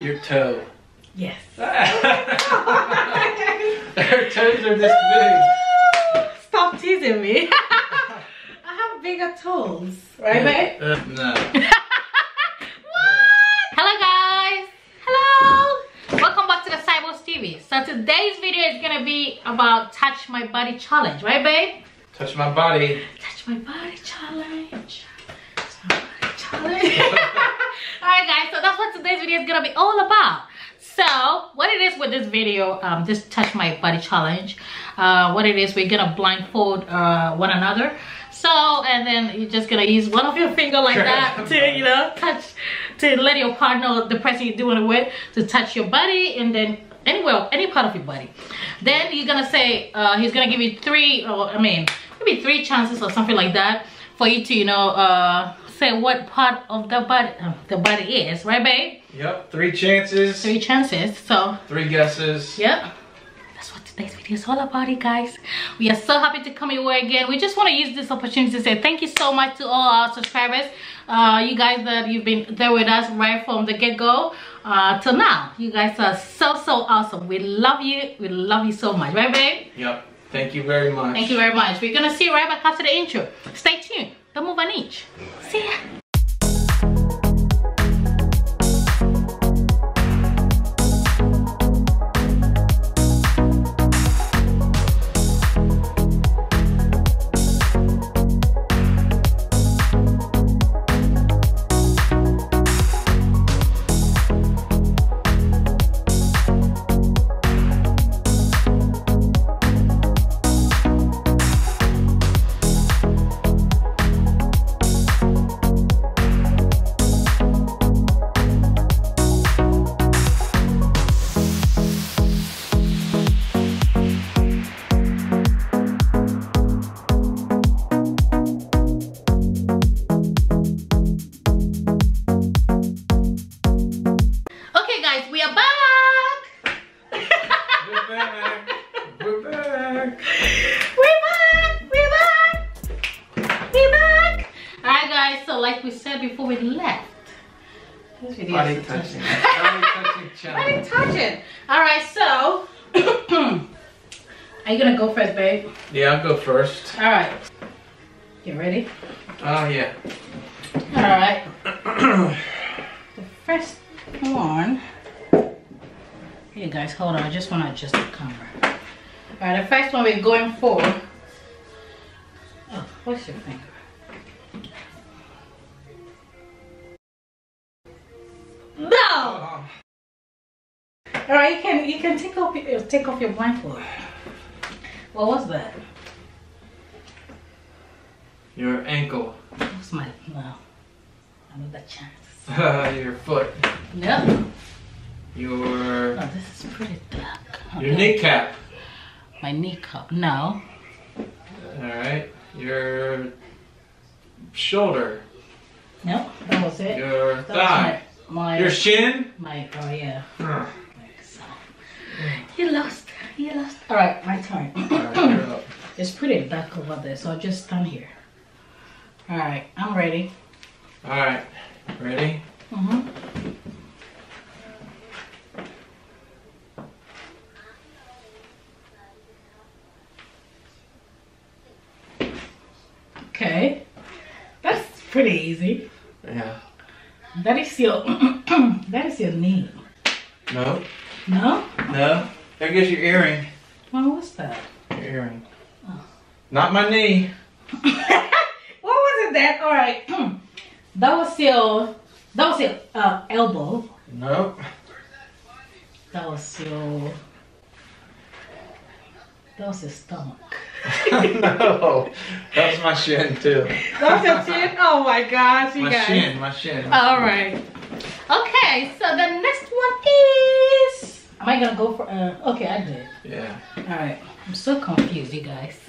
Your toe. Yes. Her toes are this big. Stop teasing me. I have bigger toes, right, babe? Uh, no. Hello guys! Hello! Welcome back to the Seibels TV. So today's video is gonna be about touch my body challenge, right babe? Touch my body. Touch my body challenge. Touch my body challenge. Alright guys, so that's what today's video is gonna be all about. So what it is with this video, um, this touch my body challenge, uh, what it is, we're gonna blindfold uh, one another. So and then you're just gonna use one of your finger like that to you know touch to let your partner, the person you're doing it with, to touch your body and then anywhere, any part of your body. Then you're gonna say uh, he's gonna give you three, or I mean maybe three chances or something like that for you to you know uh, say what part of the body uh, the body is, right, babe? Yep. Three chances. Three chances. So Three guesses. Yep. That's what today's video is all about, you guys. We are so happy to come your way again. We just want to use this opportunity to say thank you so much to all our subscribers. Uh, you guys that you've been there with us right from the get-go uh, till now. You guys are so, so awesome. We love you. We love you so much. Right, babe? Yep. Thank you very much. Thank you very much. We're going to see you right back after the intro. Stay tuned. Tamo vamos, Vanite? Certo! I'll go first. Alright. You ready? Oh yeah. Alright. the first one. Hey guys, hold on. I just wanna adjust the camera. Alright, the first one we're going for. Oh, what's your finger? No! Oh, All right, you can you can take off your take off your blindfold. What was that? Your ankle. What's my no? Another chance. your foot. Nope. Your Oh, this is pretty dark. your kneecap. My kneecap. No. All right. Your shoulder. No, That was it. Your That thigh. my my, Your shin. my oh yeah. All Like so. You lost. You lost. All right, my turn. right, you're up. it's pretty dark over there, so I'll just stand here. All right, I'm ready. All right. Ready? Mm-hmm. Okay, that's pretty easy. Yeah. That is your that is your knee. No. No? No. There goes your earring. What was that? Your earring. Oh. Not my knee. what was it that? All right, that was your that was your uh, elbow. Nope. That was your that was your stomach. no. That was my shin too. That was your chin? Oh my gosh, you My guys. shin. My shin. All right. Okay, so the next one is. Am I gonna go for? Uh, okay, I did. Yeah. All right. I'm so confused, you guys.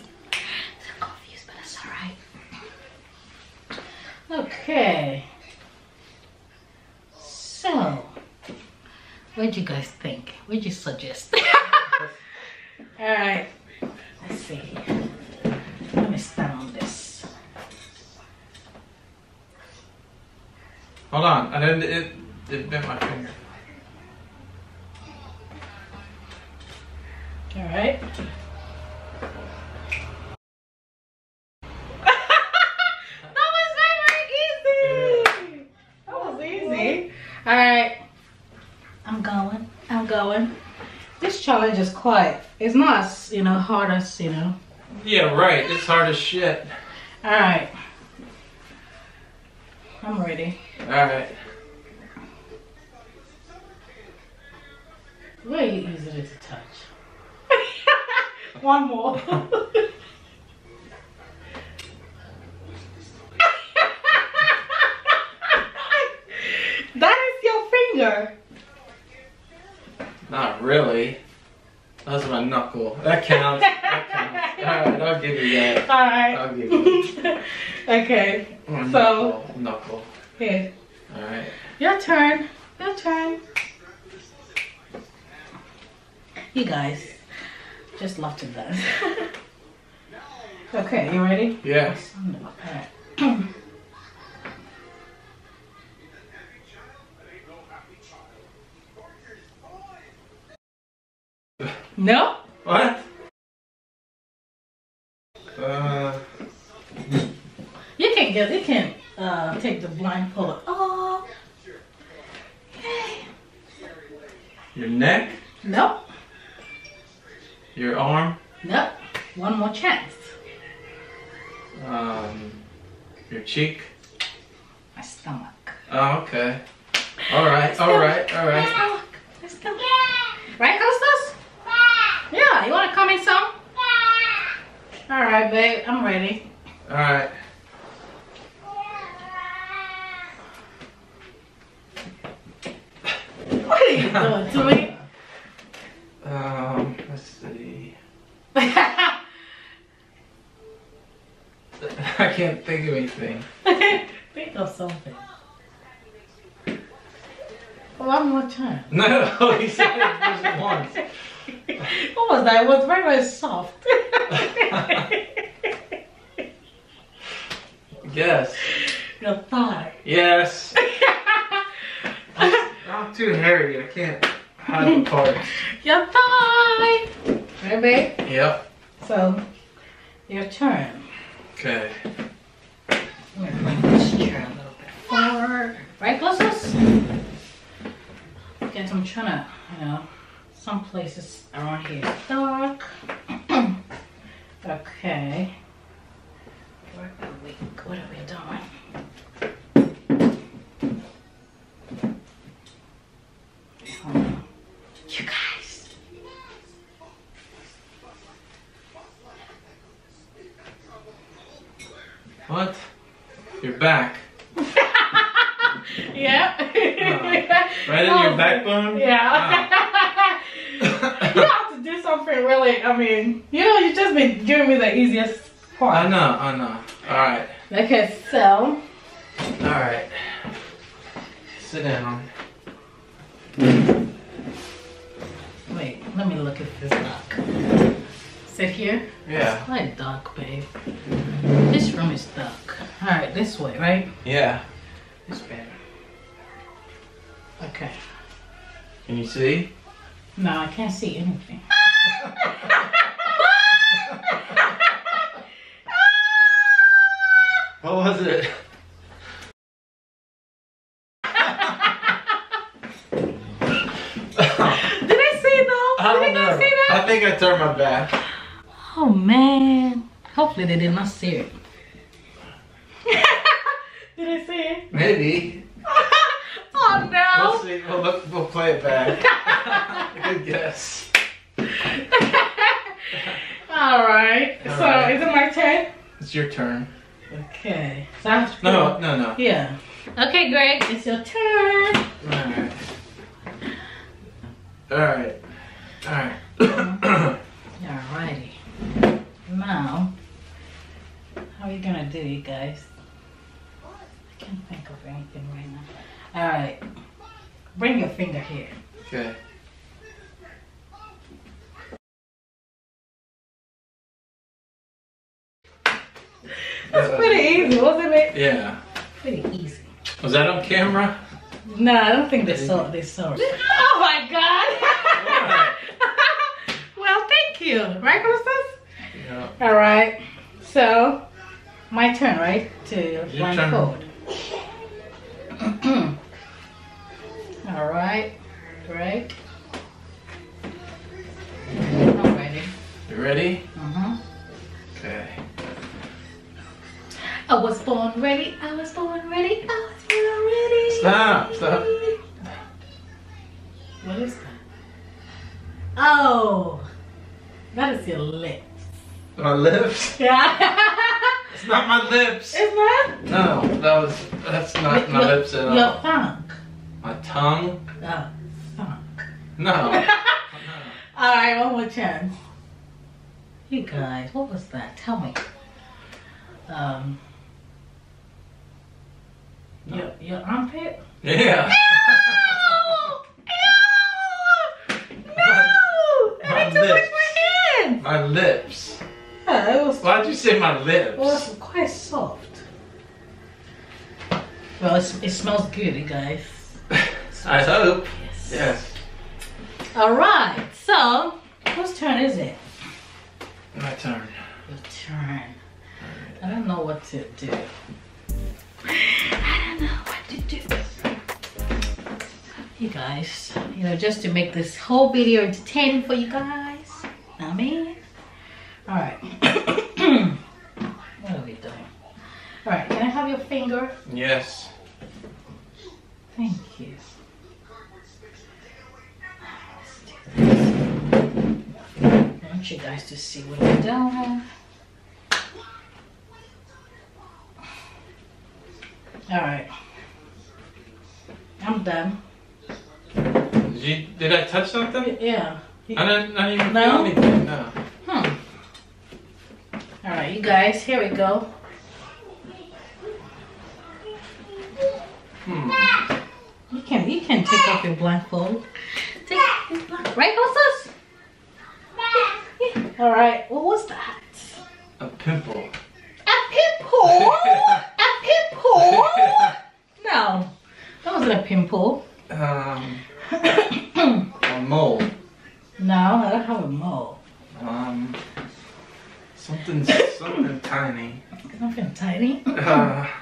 Okay. So, what do you guys think? What do you suggest? All right. Let's see. Let me stand on this. Hold on. and then it, it bent my finger. All right. All right. I'm going. I'm going. This challenge is quite. It's not as you know hard as you know. Yeah, right. It's hard as shit. All right. I'm ready. All right. Very easy to touch. One more. that is your finger. Not really. That's my knuckle. That counts. That counts. All right, I'll give you that. All right. I'll give you okay. Oh, that. So- knuckle. Knuckle. Here. All right. Your turn. Your turn. You guys just love to dance. okay, you ready? Yeah. Alright. no? What? Uh, You can get you can uh take the blindfold. Oh Yay. your neck, Nope. your arm, Nope. One more chance. um, your cheek. My stomach. Oh, okay. All right. All right. All My right. stomach. My stomach. Right, Costas? Yeah, you wanna come in some? Alright, babe, I'm ready. All right. What are you doing to me? Um, let's see. I can't think of anything. Think of something. Well, I'm more time. No, he said it just once. What was that? It was very, very soft. Yes. Your thigh. Yes. I'm, I'm too hairy. I can't hide the parts. Your thigh. Right, babe? Yep. So, your turn. Okay. Let me bring this chair a little bit forward. Right, Costas? Guess I'm trying to, you know, some places around here dark. okay. We? What are we doing? Hold on. You guys. What? Your back. Yeah. Uh, right in your backbone? Yeah. you have to do something really, I mean, you know, you've just been giving me the easiest part. I know. I know. All right. Okay, so, All right. Sit down. wait, let me look at this dark. Sit here. Yeah. It's Quite dark, babe. This room is dark. Alright, this way, right? Yeah. This better. Okay. Can you see? No, I can't see anything. What was it? Did I see though? I don't I know. see that? I think I turned my back. Oh man. Hopefully they did not see it. did they see it? Maybe. oh We'll no. see. We'll, look, we'll play it back. Good guess. All right. All so right. is it my turn? It's your turn. Okay. So I have to No, no, no. Yeah. Okay, Greg, it's your turn. Alright. Alright. Alright. Alrighty. Now, how are you gonna do, you guys? I can't think of anything right now. Alright. Bring your finger here. okay. That's pretty easy, wasn't it? Yeah. Pretty easy. Was that on camera? No, I don't think they saw they saw it. Oh my god! well, thank you. Right, Constance? Yeah. All right. So, my turn, right? To Your blindfold. All right. Right. I'm ready. You ready? Uh-huh. Okay. I was born ready. I was born ready. I was born ready. Stop, stop. What is that? Oh, that is your lips. My lips? Yeah. It's not my lips. Is that? No, that was that's not my your, lips at all. Your all. tongue. My tongue? Oh, tongue. No. All right, one more chance. You guys, what was that? Tell me. Um, No. your your armpit. Yeah. Ew! Ew! No! I need to wash lips. my hands. My lips. Yeah, was Why'd you say my lips? Oh, well, it's quite soft. Well, it's, it smells good, you guys. I hope. Yes. Yes. All right. So, whose turn is it? My turn. Your turn. I don't know what to do. I don't know what to do. You guys, you know, just to make this whole video entertaining for you guys. I mean? All right. what are we doing? All right. Can I have your finger? Yes. Thank you. I want you guys to see what I'm doing. All right. Done. Did you? Did I touch something? Yeah. I didn't, I didn't even No? feel anything. No. Hmm. All right, you guys, here we go. Hmm. You can you can take off your blindfold. Take off your blind- right? Yeah. All right. What was that? A pimple. A pimple? a pimple? No, that wasn't a pimple. Um. A mole. No, I don't have a mole. Um. Something. Something tiny. Something tiny. Uh,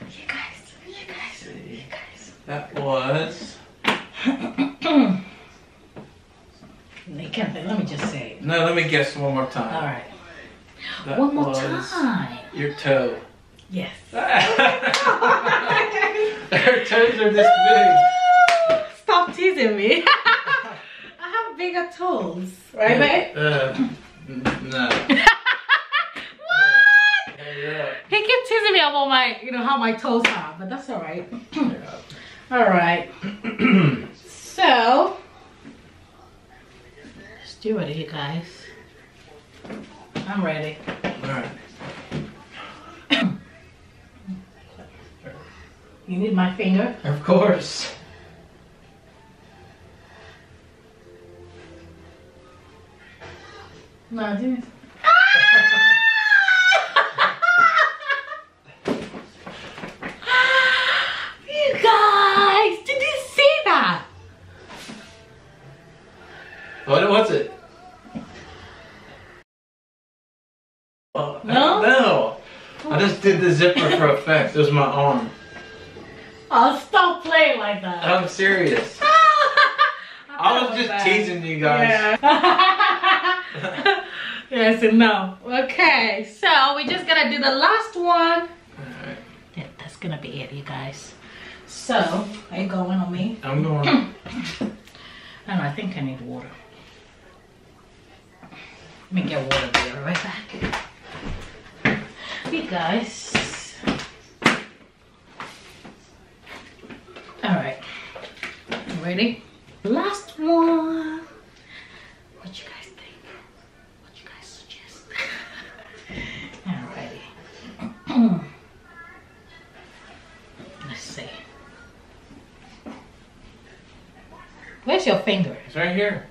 You guys, you guys, you guys. that was. They can't. Let me just say. it. No, let me guess one more time. All right. That One more time. Your toe. Yes. Her toes are this big. Stop teasing me. I have bigger toes, right, babe? Uh, no. What? Yeah. He keeps teasing me about my, you know, how my toes are, but that's all right. Yeah. all right. So, let's do it, you guys. I'm ready. Alright. You need my finger? Of course. No, I didn't. you guys, did you see that? What was it? Oh, No? No. I just did the zipper for effect. It was my arm. Oh, stop playing like that. I'm serious. I was just teasing you guys. Yeah. yes and no. Okay, so we're just gonna do the last one. Alright. Yeah, that's gonna be it, you guys. So, are you going on me? I'm going. I don't I think I need water. Let me get water, be right back. You guys. Alright. Ready? Last one. What you guys think? What you guys suggest? Alrighty. Let's see. Where's your finger? It's right here.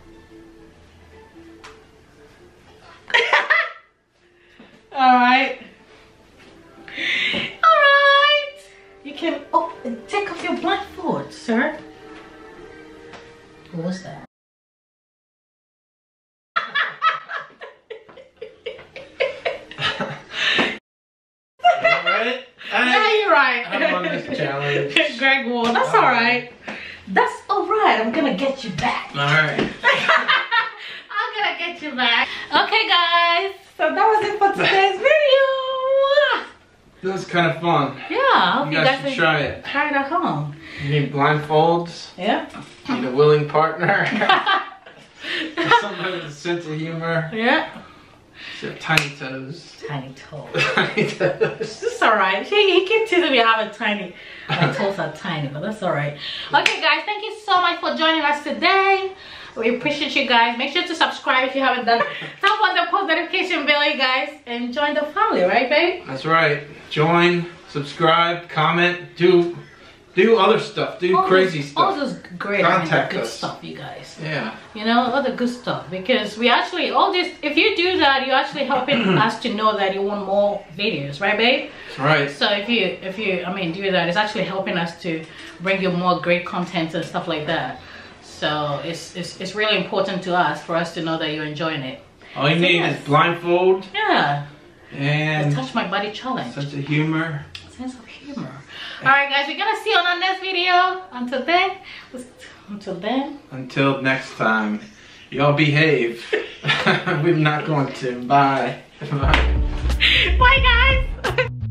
Right. That's um, all right. That's alright. I'm gonna get you back. All right. I'm gonna get you back. Okay, guys. So that was it for today's video. That was kind of fun. Yeah, I hope You you, guys guys should try it. try it at home. You need blindfolds. Yeah. Need a willing partner. Somebody with a sense of humor. yeah. She have tiny toes. Tiny toes. Tiny toes. It's alright. He, he keeps teasing me I have a tiny. My toes are tiny, but that's alright. Okay, guys, thank you so much for joining us today. We appreciate you guys. Make sure to subscribe if you haven't done. Tap on the post notification bell, you guys, and join the family, right, babe? That's right. Join, subscribe, comment, do do other stuff. Do All crazy those, stuff. All those great, Contact good us. stuff, you guys. Yeah. You know, all the good stuff because we actually all this. If you do that, you're actually helping us to know that you want more videos, right, babe? That's right. So if you if you I mean do that, it's actually helping us to bring you more great content and stuff like that. So it's it's, it's really important to us for us to know that you're enjoying it. All you So need yes. is blindfold Yeah, the and touch my body challenge, sense of humor. sense of humor. All right, guys, we're gonna see you on our next video. Until then, until then, Until next time, y'all behave. We're not going to. Bye. Bye. bye, guys.